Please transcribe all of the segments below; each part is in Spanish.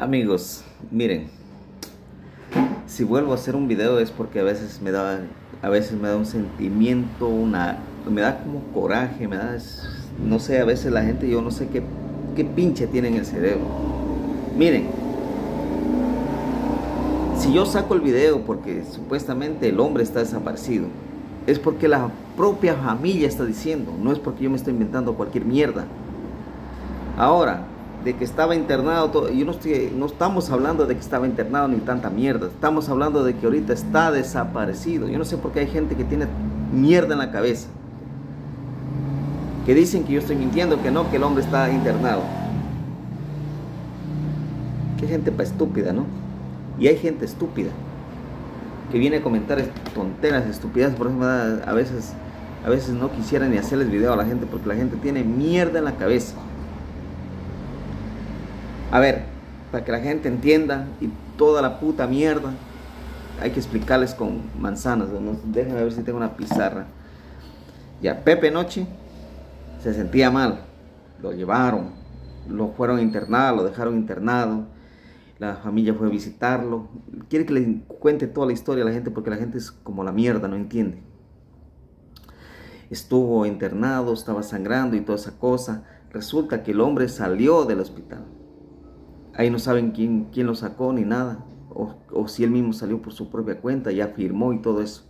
Amigos, miren, si vuelvo a hacer un video es porque a veces me da, a veces me da un sentimiento, una, me da como coraje, me da, no sé, a veces la gente, yo no sé qué, qué pinche tiene en el cerebro. Miren, si yo saco el video porque supuestamente el hombre está desaparecido, es porque la propia familia está diciendo, no es porque yo me estoy inventando cualquier mierda. Ahora, de que estaba internado, todo, yo no, estoy, no estamos hablando de que estaba internado ni tanta mierda, estamos hablando de que ahorita está desaparecido. Yo no sé por qué hay gente que tiene mierda en la cabeza, que dicen que yo estoy mintiendo, que no, que el hombre está internado. Qué gente pa' estúpida, ¿no? Y hay gente estúpida que viene a comentar tonteras, estupidez, por eso me da, a veces, a veces no quisiera ni hacerles video a la gente porque la gente tiene mierda en la cabeza. A ver, para que la gente entienda y toda la puta mierda, hay que explicarles con manzanas. Déjenme ver si tengo una pizarra. Ya, Pepe Noche se sentía mal. Lo llevaron, lo fueron a internar, lo dejaron internado. La familia fue a visitarlo. Quiere que le cuente toda la historia a la gente porque la gente es como la mierda, no entiende. Estuvo internado, estaba sangrando y toda esa cosa. Resulta que el hombre salió del hospital Ahí no saben quién, quién lo sacó ni nada. O, si él mismo salió por su propia cuenta, ya firmó y todo eso.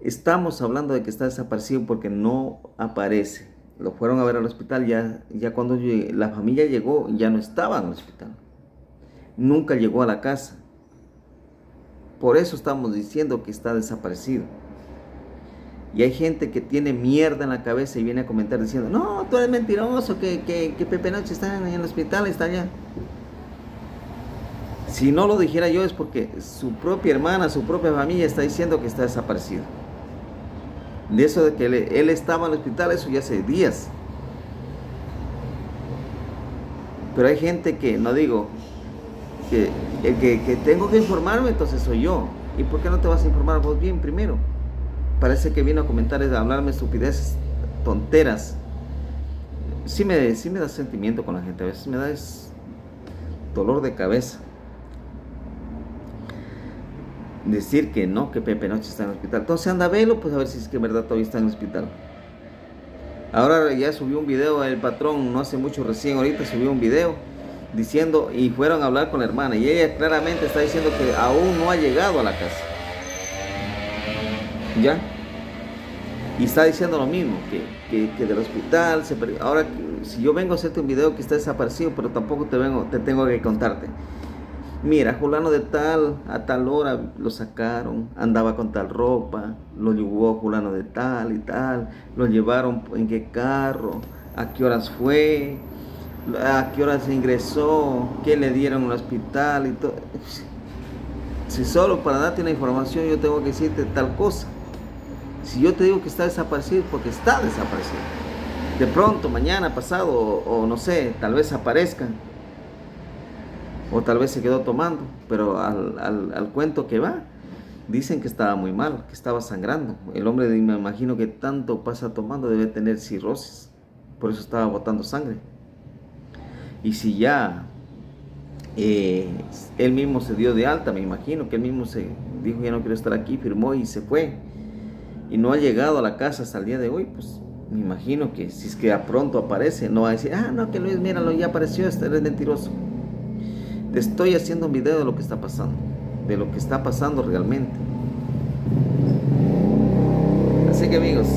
Estamos hablando de que está desaparecido porque no aparece. Lo fueron a ver al hospital, ya, ya cuando la familia llegó, ya no estaba en el hospital. Nunca llegó a la casa. Por eso estamos diciendo que está desaparecido. Y hay gente que tiene mierda en la cabeza y viene a comentar diciendo, no, tú eres mentiroso, que, que, Pepe Noche está en el hospital, está allá. Si no lo dijera yo es porque su propia hermana, su propia familia está diciendo que está desaparecido. De eso de que él, estaba en el hospital, eso ya hace días. Pero hay gente que, no digo, que el que, que tengo que informarme, entonces soy yo. ¿Y por qué no te vas a informar vos bien primero? Parece que vino a comentar, a hablarme estupideces, tonteras. Sí me, da sentimiento con la gente, a veces me da dolor de cabeza. Decir que no, que Pepe Noche está en el hospital. Entonces anda a verlo, pues a ver si es que verdad todavía está en el hospital. Ahora ya subió un video el patrón, no hace mucho recién, ahorita subió un video diciendo, y fueron a hablar con la hermana, y ella claramente está diciendo que aún no ha llegado a la casa. ¿Ya? Y está diciendo lo mismo, que, que, del hospital se Ahora, si yo vengo a hacerte un video que está desaparecido, pero tampoco te, vengo, te tengo que contarte. Mira, Julano de tal, a tal hora lo sacaron, andaba con tal ropa, lo llevó Julano de tal y tal, lo llevaron en qué carro, a qué horas fue, a qué horas ingresó, qué le dieron al hospital y todo. Si solo para darte una información yo tengo que decirte tal cosa. Si yo te digo que está desaparecido, porque está desaparecido. De pronto, mañana, pasado, o, no sé, tal vez aparezca. O tal vez se quedó tomando. Pero al, cuento que va, dicen que estaba muy mal, que estaba sangrando. El hombre, me imagino que tanto pasa tomando, debe tener cirrosis. Por eso estaba botando sangre. Y si ya eh, él mismo se dio de alta, me imagino que él mismo se dijo ya no quiero estar aquí, firmó y se fue y no ha llegado a la casa hasta el día de hoy, pues me imagino que si es que a pronto aparece, no va a decir, ah, no, que Luis, míralo, ya apareció, este es mentiroso. Te estoy haciendo un video de lo que está pasando, de lo que está pasando realmente. Así que amigos,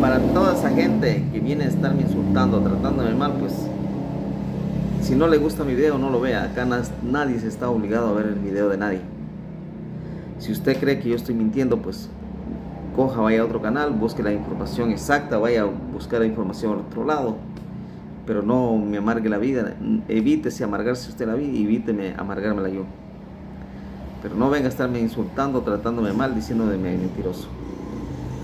para toda esa gente que viene a estarme insultando, tratándome mal, pues si no le gusta mi video, no lo vea. Acá nadie se está obligado a ver el video de nadie. Si usted cree que yo estoy mintiendo, pues coja, vaya a otro canal, busque la información exacta, vaya a buscar la información al otro lado. Pero no me amargue la vida, evítese amargarse usted la vida y evíteme amargármela yo. Pero no venga a estarme insultando, tratándome mal, diciéndome mentiroso.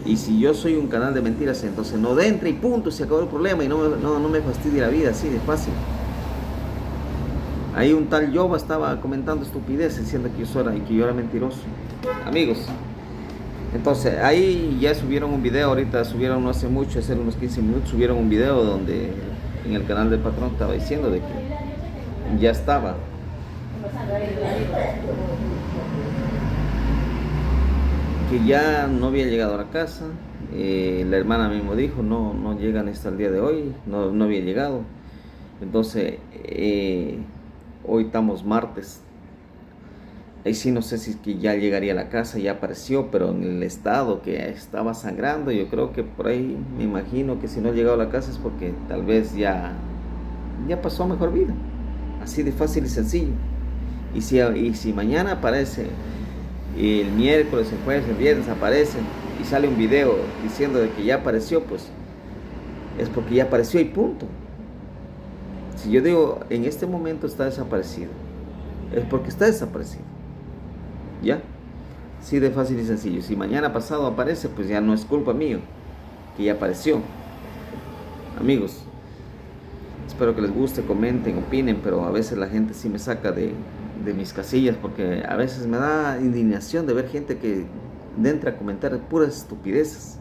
Y si yo soy un canal de mentiras, entonces no de entre y punto, se acabó el problema y no no, no me fastidie la vida así de fácil. Ahí un tal Yoba estaba comentando estupideces diciendo que yo era, y que yo era mentiroso. Amigos, entonces ahí ya subieron un video, ahorita subieron no hace mucho, hace unos 15 minutos, subieron un video donde en el canal del patrón estaba diciendo de que ya estaba que ya no había llegado a la casa eh, la hermana mismo dijo no no llegan hasta el día de hoy no, no había llegado entonces eh, hoy estamos martes Ahí sí no sé si es que ya llegaría a la casa, ya apareció, pero en el estado que estaba sangrando, yo creo que por ahí me imagino que si no ha llegado a la casa es porque tal vez ya, ya pasó a mejor vida. Así de fácil y sencillo. Y si, y si mañana aparece, el miércoles, el jueves, el viernes aparece y sale un video diciendo de que ya apareció, pues es porque ya apareció y punto. Si yo digo en este momento está desaparecido, es porque está desaparecido. ¿Ya? Sí, de fácil y sencillo. Si mañana pasado aparece, pues ya no es culpa mío, que ya apareció. Amigos, espero que les guste, comenten, opinen, pero a veces la gente sí me saca de, de mis casillas porque a veces me da indignación de ver gente que entra a comentar puras estupideces.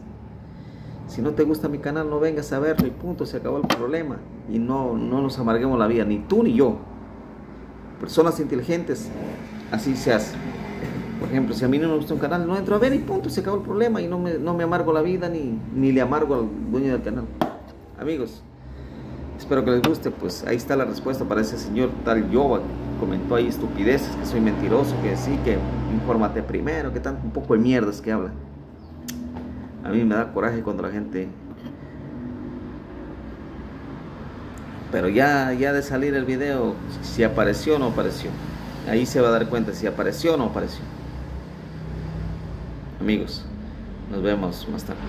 Si no te gusta mi canal, no vengas a verlo y punto, se acabó el problema. Y no, no nos amarguemos la vida, ni tú ni yo. Personas inteligentes, así se hace. Por ejemplo, si a mí no me gusta un canal, no entro a ver y punto, se acabó el problema y no me, no me amargo la vida ni, ni le amargo al dueño del canal. Amigos, espero que les guste, pues ahí está la respuesta para ese señor tal Yoba comentó ahí estupideces, que soy mentiroso, que sí, que infórmate primero, que tanto un poco de mierdas que habla. A mí me da coraje cuando la gente... Pero ya, ya de salir el video, si apareció o no apareció. Ahí se va a dar cuenta si apareció o no apareció. Amigos, nos vemos más tarde.